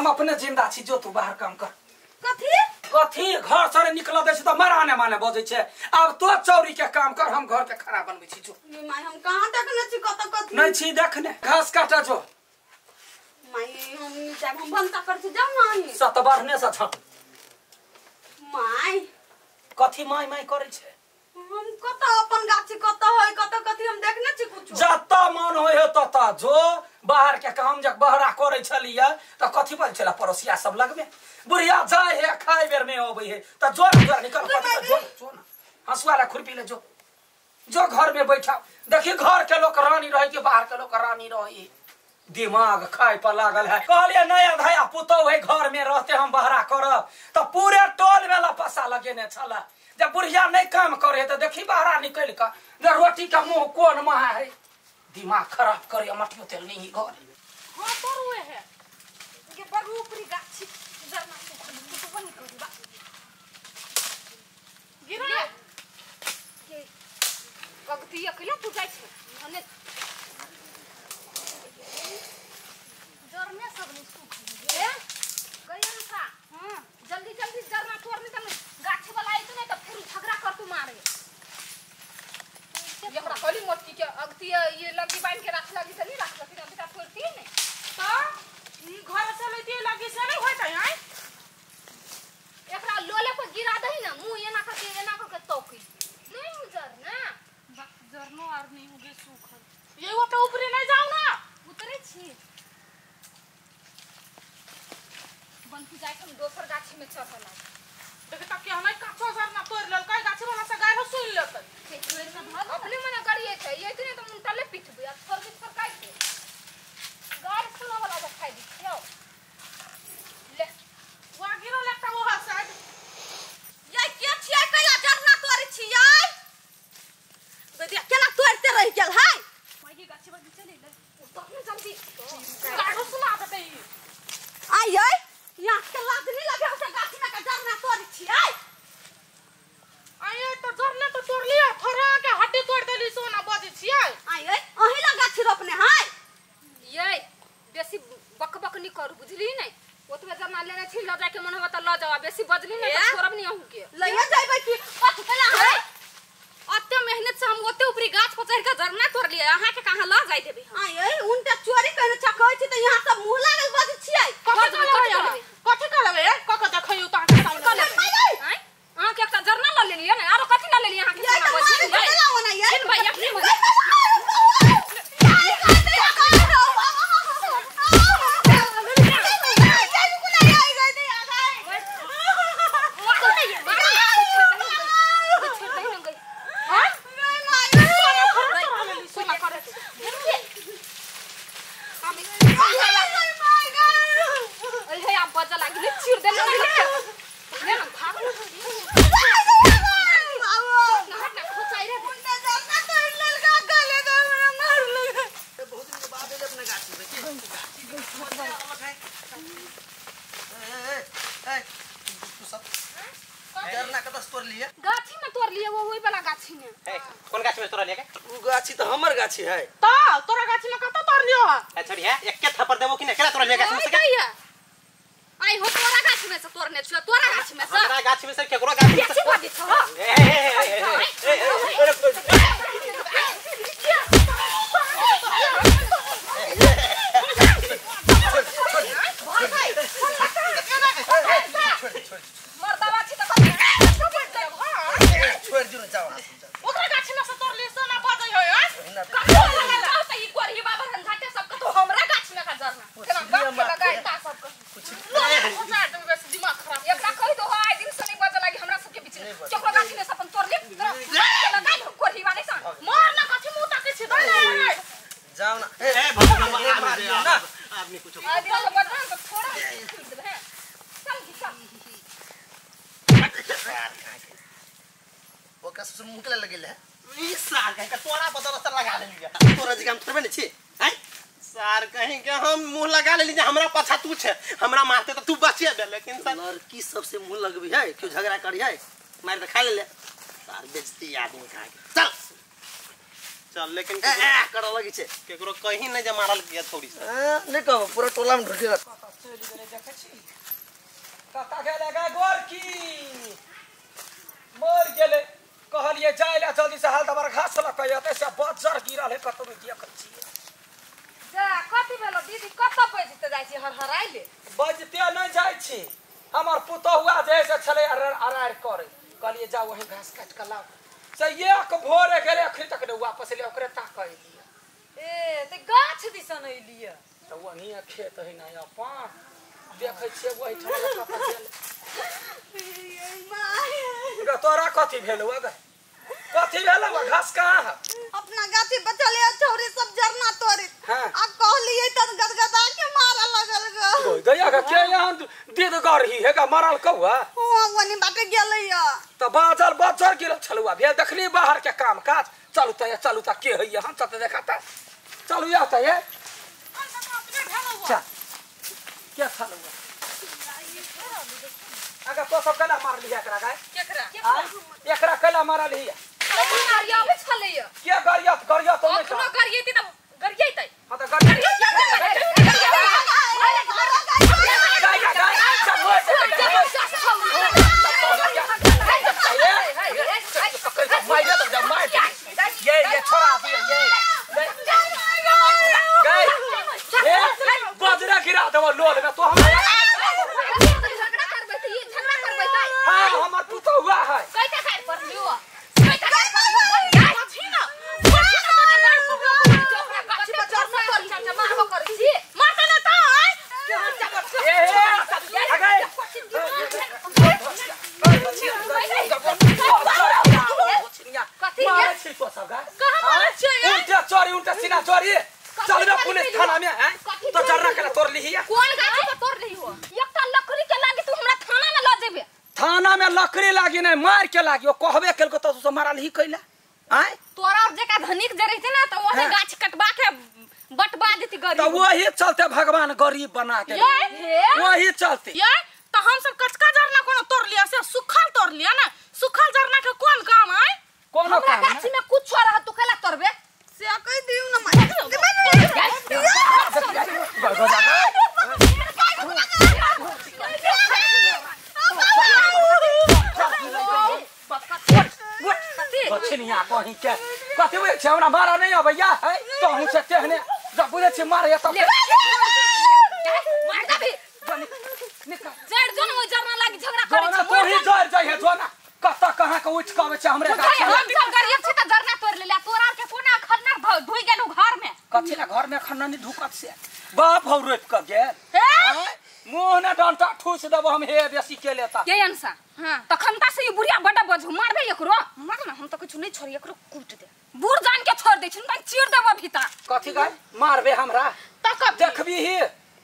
छे हम अपने ज़िंदा छी जो तू बाहर काम कर। कथी? कथी? घर से निकल दे छै तो मराने माने बजे छे। अब तो चौरी के काम कर हम घर के खाना बनबै छी जो। माय हम कहाँ देखने छी कत कथी? नहीं छी देखने। घास काटा जो। माय हम जब हम भंसा कर छी जाऊ नहीं सत बढ़ने से छट माय कथी माय माय करे छे? हम कत अपन गाछी कत है कत कथी हम देखने छी कुछ? जता मन होय तता जो। बाहर के काम जब बहरा करे छलिए त कथी बन छला पड़ोसिया सब लगमे? बुढ़िया जाए है खाय बेर में अबै है। त जो निकल जो न, जो न हंसुआला खुरपी ले जो। जो घर में बैठा। देखी घर के लोग रानी रहे कि बाहर के लोग रानी रहे? दिमाग खाए पर लागल है। कहलिए नया धया पुतौ है घर में रहते हम बहरा करब। तो पूरे टोल में लपसा लगेने छला। जब बुढ़िया नहीं काम करे तो देखी बहरा निकल कर रोटी का मुँह कौन महा है? दिमाग खराब करे मटियो तेल नहीं घर। हाँ पर हुए है। के पर ऊपरी गाछी जरना से खली तो बन कर बा गिरा के कगती अकेला तू जाय छै। मने जरने सब नहीं सूख गए गयन सा। हाँ। जल्दी जल्दी जरना तने। गाछी वाला आई तो नहीं तो फिर झगड़ा कर तू मारे। एकरा खाली मोटकी के अगती ये लगी बाँध के रख लगी से नहीं रख लगी अभी बेटा छोड़ती नहीं तो 在这里呢，我当面站的，哪都是辣的呗。哎呀，呀，这辣的你那边是干什么？干啥呢？做的起来。哎呀，तो जोरने तो तोड़ लिया थोड़ा के हड्डी तोड़ दे ली सोना बाजी छिया आई ए ओही लगा छी रोपने हाय ये बक बक नी करू बुझली नै ओतबे तो जना लेने छी ल जाके मन होबे त तो ल जावा बेसी बजली नै त तो छोड़ब नी अहू Yeah. बस तोड़ लिए गाछी में तोड़ लिए वो वही वाला गाछी में ए, कौन गाछी में तोड़ लिए वो गाछी तो हमर गाछी है तो तोरा गाछी में कत तोड़ लियो ए छोड़िया एक के थप्पड़ देबो कि नहीं केला तोड़ लिए गाछी में से आई हो तोरा गाछी में से तोड़ने छियो तोरा गाछी में से तोरा गाछी में से केकरो गाछी में से ए ए ए ए ई सार कहीं का तोरा बदल से लगा ले लिया तोरा जी हम थोड़े नहीं छी हैं सार कहीं के हम मुँह लगा ले लीजिए हमरा पाछा तू छे हमरा मारते तो तू बचिए दे लेकिन सर लड़की सबसे मुँह लगबी है? क्यों झगड़ा करी है? मार के खा ले ले सार बेइज्जती आदमी कहा के? चल चल लेकिन ए, ए, कर लगी छे। केकरो कहीं नहीं जा मारल गया थोड़ी सा। ए, नहीं कहब पूरा टोला में ढुके कता चलि गेलै देखै छी कता गेलै गे गोरकी मर गेलै कहलिए जाय ले जल्दी से हाल दबार घास लकै एतै से बज्जर गिरल है कतौ में देखै छियै जा कथी भेलो दीदी कतऽ पैसे जाइ छी हर हराइले बजते नहीं जाइ छी हमर पुतहुआ जे से छलै अरार करे कहलिए जाओ वहीं घास काट के लाओ से एक भोरे गेलै अखन तक नहीं वापस ले ओकरे ताकै लिया ए ते गाछ दिसन अइलिए तो वहीं खेत है ना अपन देखै छियै वही ठाम कतऽ गेल गे तोरा कथी भेलौ गे कथी भेलौ घास कहाँ है? अपना गाछी बचल छोरी सब जरना तोड़ी। हाँ। आ कहलिए त गदगदा के मारे लगल ग ओइ गया गे के यहाँ दीद गरही है गे मरल कौआ? हुआ वनी बाटे गेलै या तो बाजल बज्जर गिरल छलुआ भेल। देखली बाहर के काम काज चलू त चलू त के है हम चलते देखाता चलू या त ये चल। के लूँगा? अगर तो सब कला मार लिया करा गाय। एकरा कला मारा लिया। क्या गरियत गरियत तो नहीं अखनो था गरियेती त गरियेतै हाँ त गरियत गाय गाय गाय सब हो से मारे तो जब मार ये ये छोड़ा दिया ये गए ये बजरा गिरा दो लोल में तो हम हाँ हमार पुतो हुआ है ये ये आ गए मारे छी तो सब गए उल्टा चोरी उल्टा सीना चोरी चल ना पुलिस थाना में हैं तो जर्रा के तोड़ ली है कोन गाछी पर तोड़ रही हो एकटा लकड़ी के लागी तू हमरा थाना में ल जेबे थाना में लागी नहीं मार के लागी वो कहबे केल को तो तू मारल ही कैला आय? तोरा और जेका धनिक जे रहते ना तो वही हाँ। गाछ कटवा के बटवा देती तो गरीब वही चलते भगवान गरीब बना के वही चलते। ये? तो हम सब कचका जरना कोनो तोड़ लिया से सुखल तोड़ लिया ना। सुखल जरना के कौन काम है कोनो हमरा काम गाछी में कुछ रह तू केला तोड़बे? से कह दियो ना हमरा मारा नहीं है तो हूँ से तेहने जब बुझे छी मारे तब मार दबी निकल। जड़ जन वो जरना लागी झगड़ा करे जोना तो ही जर जाय है जोना। कत कहाँ के उठ के आवे छै हमरे हम गाछ में? सब गरीब छी त जरना तोड़ लेला तोरा के कोना खन्ना भ धुई गेलु घर में? कथी ला घर में खन्ना नहीं धुकत से। बाप हौ रोप के गेल। हे? मुँह ने डंटा ठूस देबो हम हे बेसी के लेता। के अंसा? हाँ। त खंता से ये बुढ़िया बड़ा बजू मारबे एकरो मार ना हम त एकरो कूट दे। बूढ़ जान के छोड़ दे छिन त चीर देबो भीतर कथी गाय? मारबे हमरा। त कब देखबी ही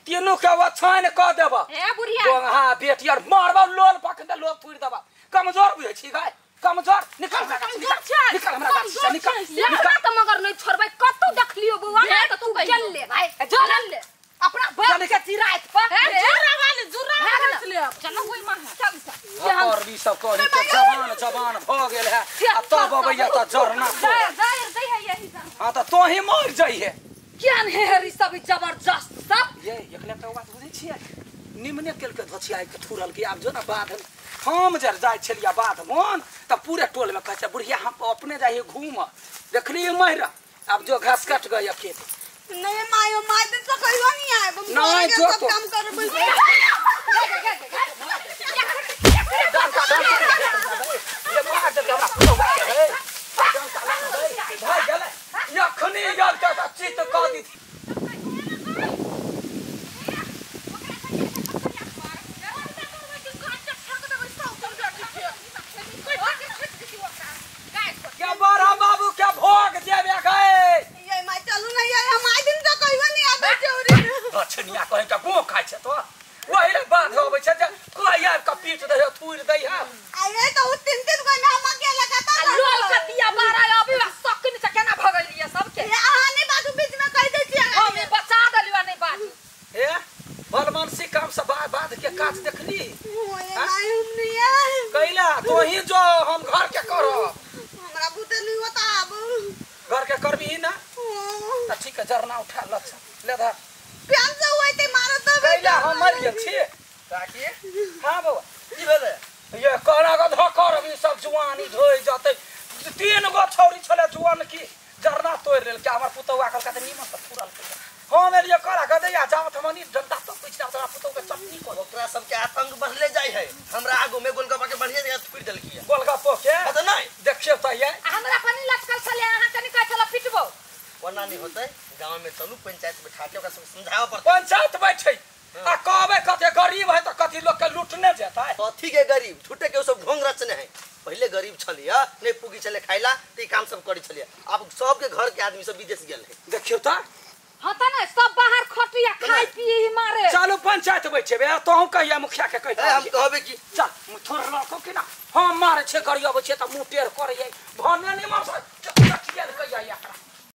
तीनों के वछान क देबो। ए बुढ़िया। गोंगा बेटी और मारबो लोल पक दे लोल फुर देबो। कमज़ोर बुझे छी गाय? कमज़ोर? निकल निकल निकल हमरा गाछ से निकल। निकल। त मगर नहीं छोड़बै। कतौ देख लियो बउआ ना त तू चल ले भाई चल ले अपना बाप के चिराइत पर। जुर्रा वाले जुर्रा वाले ले चलो वही माँ। चल और भी सब कही के जवान जवान है त जरना जाय जाय दे है यही हाँ त तो ही मर है। हरी सब ज़बरदस्त सब। ये एकले तो बात बुझै छियै? निमने केल के धोछिया के थुरल के आब जो ना हम जर जाय छलिया बाध मोन त पूरे टोल में कहै बुढ़िया हम अपने जाइए घूम। देखली महिरा अब जो घास कट गई खेत। नहीं मायो माय दिन से कहियो नहीं आए नहीं, जो तो- काम कर हे कहे के गो खाइ तो? वही बात होबै छै जे। कोई आब के पीट दे है थूर दे है घरका के हिँड्न त ठीक है जरना उठा लग्छ के उ सब ढोंग रचने है पहले गरीब छलिए नहीं पुगी चले खाइला तो काम सब करी छलिए अब सबके घर के आदमी सब विदेश गेल है। देखियो त हाँ ना सब बाहर खटिया खाइ पिए ही मारे। चलो पंचायत बैठे बे तो हम कहिया मुखिया के कहते हम कहबे कि चल थोड़ा लको के ना? हम मारे छे गरिया बचे त मुँह टेढ़ करे भने नि